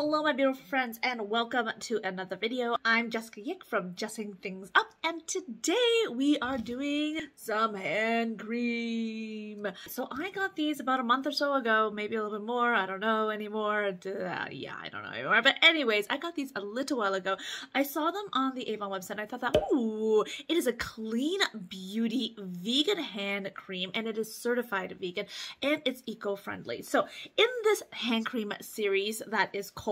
Hello my beautiful friends and welcome to another video. I'm Jessica Yik from Jessing Things Up and today we are doing some hand cream. So I got these about a month or so ago, maybe a little bit more, I don't know anymore. Uh, yeah, I don't know anymore. But anyways, I got these a little while ago. I saw them on the Avon website and I thought that, ooh, it is a clean beauty vegan hand cream and it is certified vegan and it's eco-friendly. So in this hand cream series that is called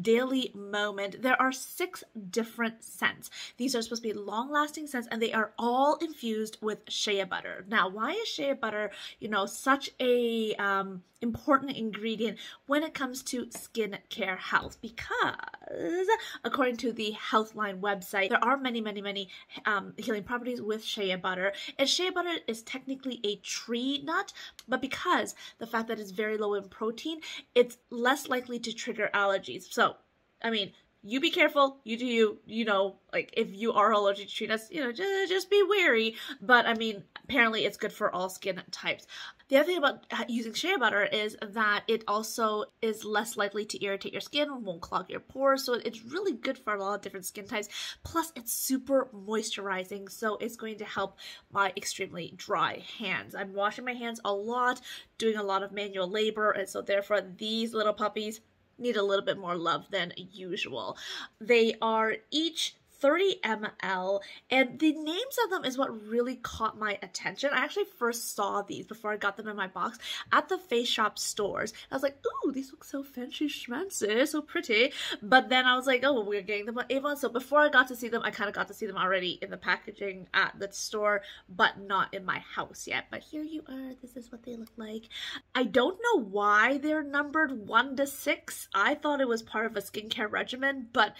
Daily Moment. There are six different scents. These are supposed to be long lasting scents and they are all infused with shea butter. Now, why is shea butter, you know, such a um, important ingredient when it comes to skin care health? Because according to the Healthline website, there are many, many, many um, healing properties with shea butter. And shea butter is technically a tree nut, but because the fact that it's very low in protein, it's less likely to trigger allergies. So, I mean, you be careful. You do you. You know, like if you are allergic to tree nuts, you know, just, just be wary. But I mean, apparently it's good for all skin types. The other thing about uh, using shea butter is that it also is less likely to irritate your skin, and won't clog your pores, so it's really good for a lot of different skin types. Plus, it's super moisturizing, so it's going to help my extremely dry hands. I'm washing my hands a lot, doing a lot of manual labor, and so therefore these little puppies need a little bit more love than usual. They are each 30 ml and the names of them is what really caught my attention. I actually first saw these before i got them in my box at the face shop stores. I was like ooh these look so fancy schmancy so pretty. But then i was like oh well, we're getting them on avon. So before i got to see them i kind of got to see them already in the packaging at the store but not in my house yet. But here you are. This is what they look like. I don't know why they're numbered one to six. I thought it was part of a skincare regimen but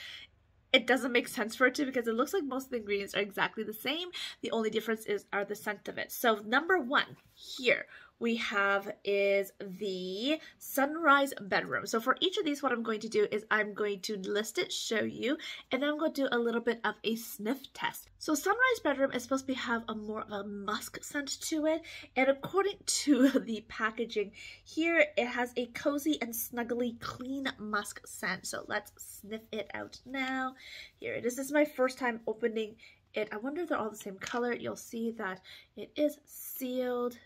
it doesn't make sense for it to because it looks like most of the ingredients are exactly the same. The only difference is are the scent of it. So number one here, we have is the sunrise bedroom. So for each of these, what I'm going to do is I'm going to list it, show you, and then I'm going to do a little bit of a sniff test. So sunrise bedroom is supposed to have a more of a musk scent to it. And according to the packaging here, it has a cozy and snuggly clean musk scent. So let's sniff it out now. Here it is. This is my first time opening it. I wonder if they're all the same color. You'll see that it is sealed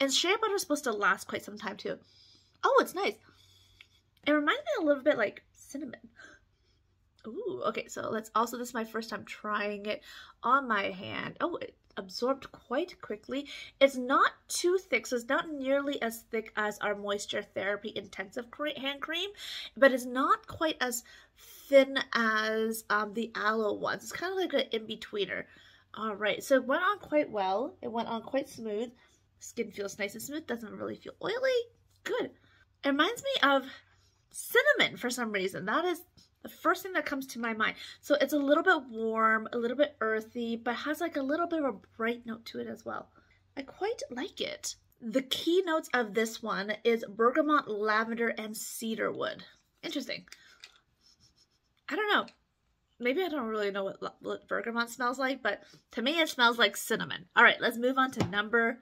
and shea butter is supposed to last quite some time too. Oh, it's nice. It reminds me a little bit like cinnamon. Ooh, okay, so let's also, this is my first time trying it on my hand. Oh, it absorbed quite quickly. It's not too thick, so it's not nearly as thick as our Moisture Therapy Intensive hand cream, but it's not quite as thin as um, the aloe ones. It's kind of like an in-betweener. All right, so it went on quite well. It went on quite smooth. Skin feels nice and smooth, doesn't really feel oily. Good. It reminds me of cinnamon for some reason. That is the first thing that comes to my mind. So it's a little bit warm, a little bit earthy, but has like a little bit of a bright note to it as well. I quite like it. The key notes of this one is bergamot, lavender, and cedarwood. Interesting. I don't know. Maybe I don't really know what, what bergamot smells like, but to me it smells like cinnamon. All right, let's move on to number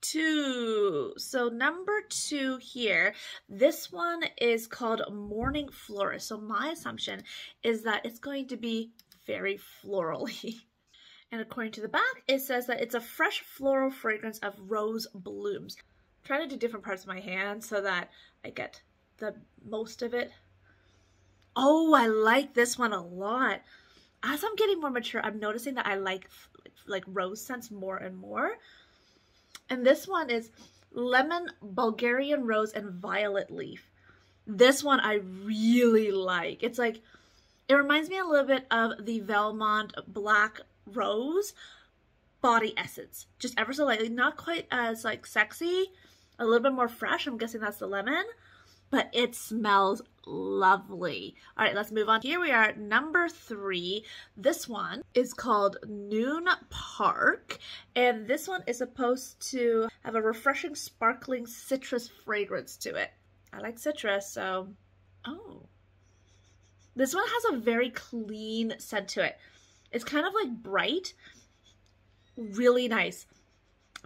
two. So number two here, this one is called Morning Florist. So my assumption is that it's going to be very florally. And according to the back, it says that it's a fresh floral fragrance of rose blooms. I'm trying to do different parts of my hand so that I get the most of it. Oh, I like this one a lot. As I'm getting more mature, I'm noticing that I like like rose scents more and more. And this one is lemon, Bulgarian rose, and violet leaf. This one I really like. It's like, it reminds me a little bit of the Velmont Black Rose body essence. Just ever so lightly, not quite as like sexy, a little bit more fresh. I'm guessing that's the lemon but it smells lovely. All right, let's move on. Here we are, number three. This one is called Noon Park, and this one is supposed to have a refreshing, sparkling citrus fragrance to it. I like citrus, so, oh. This one has a very clean scent to it. It's kind of like bright, really nice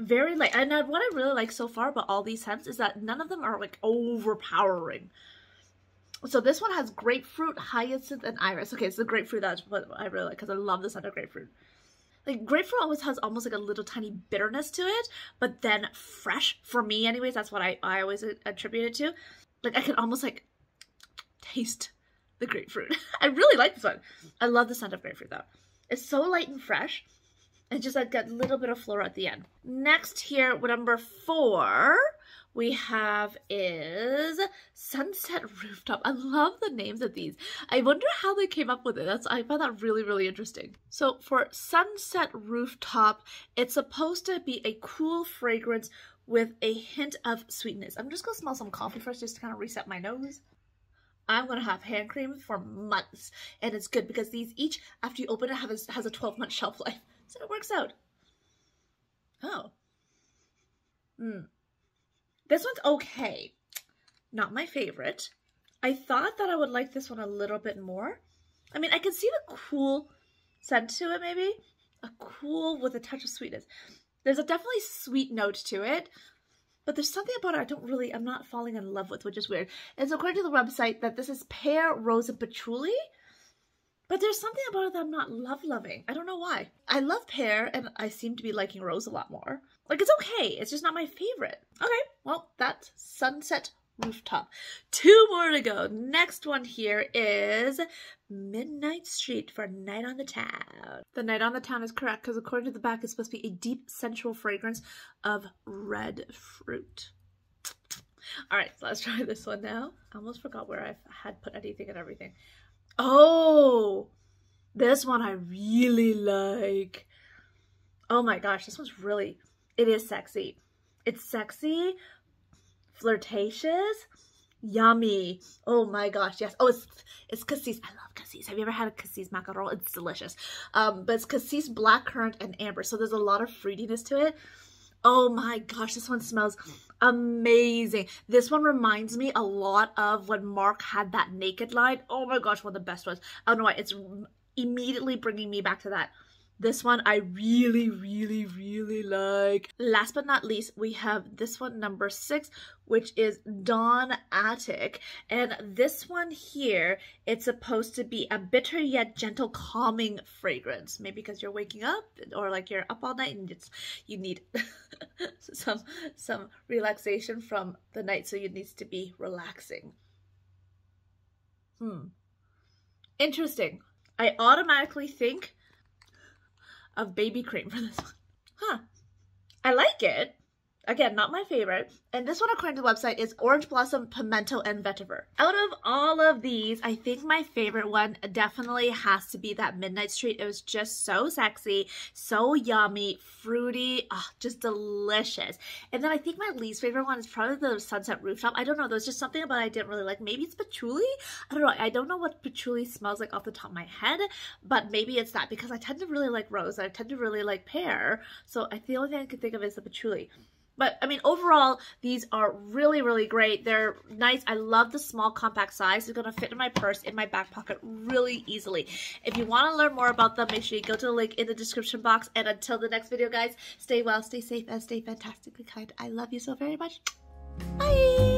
very light. And what I really like so far about all these scents is that none of them are like overpowering. So this one has grapefruit, hyacinth, and iris. Okay, so the grapefruit, that's what I really like because I love the scent of grapefruit. Like grapefruit always has almost like a little tiny bitterness to it, but then fresh, for me anyways, that's what I, I always attribute it to. Like I can almost like taste the grapefruit. I really like this one. I love the scent of grapefruit though. It's so light and fresh. And just like that little bit of floral at the end. Next here, number four, we have is Sunset Rooftop. I love the names of these. I wonder how they came up with it. That's I found that really, really interesting. So for Sunset Rooftop, it's supposed to be a cool fragrance with a hint of sweetness. I'm just gonna smell some coffee first just to kind of reset my nose. I'm gonna have hand cream for months, and it's good because these each, after you open it, have a, has a 12 month shelf life, so it works out. Oh. Hmm. This one's okay. Not my favorite. I thought that I would like this one a little bit more. I mean, I can see the cool scent to it, maybe. A cool with a touch of sweetness. There's a definitely sweet note to it, but there's something about it I don't really, I'm not falling in love with, which is weird. It's according to the website that this is pear, rose, and patchouli. But there's something about it that I'm not love loving. I don't know why. I love pear and I seem to be liking rose a lot more. Like it's okay. It's just not my favorite. Okay, well that's Sunset Rooftop. Two more to go. Next one here is Midnight Street for Night on the Town. The Night on the Town is correct because according to the back, it's supposed to be a deep sensual fragrance of red fruit. All right, so let's try this one now. I almost forgot where I had put anything and everything. Oh, this one I really like. Oh my gosh, this one's really, it is sexy. It's sexy, flirtatious, yummy. Oh my gosh, yes. Oh, it's it's cassis. I love cassis. Have you ever had a cassis macaron? It's delicious. Um, but it's cassis, blackcurrant, and amber. So there's a lot of fruitiness to it. Oh my gosh, this one smells amazing. This one reminds me a lot of when Mark had that naked line. Oh my gosh, one of the best ones. I don't know why, it's immediately bringing me back to that. This one I really, really, really like. Last but not least, we have this one, number six, which is Dawn Attic. And this one here, it's supposed to be a bitter yet gentle calming fragrance. Maybe because you're waking up or like you're up all night and it's you need some some relaxation from the night. So it needs to be relaxing. Hmm. Interesting. I automatically think of baby cream for this one. Huh. I like it. Again, not my favorite. And this one, according to the website, is Orange Blossom, Pimento, and Vetiver. Out of all of these, I think my favorite one definitely has to be that Midnight Street. It was just so sexy, so yummy, fruity, oh, just delicious. And then I think my least favorite one is probably the Sunset Rooftop. I don't know. There's just something about I didn't really like. Maybe it's patchouli? I don't know. I don't know what patchouli smells like off the top of my head, but maybe it's that because I tend to really like rose. And I tend to really like pear. So I, the only thing I can think of is the patchouli. But I mean, overall, these are really, really great. They're nice. I love the small compact size. It's going to fit in my purse, in my back pocket really easily. If you want to learn more about them, make sure you go to the link in the description box. And until the next video, guys, stay well, stay safe, and stay fantastically kind. I love you so very much. Bye!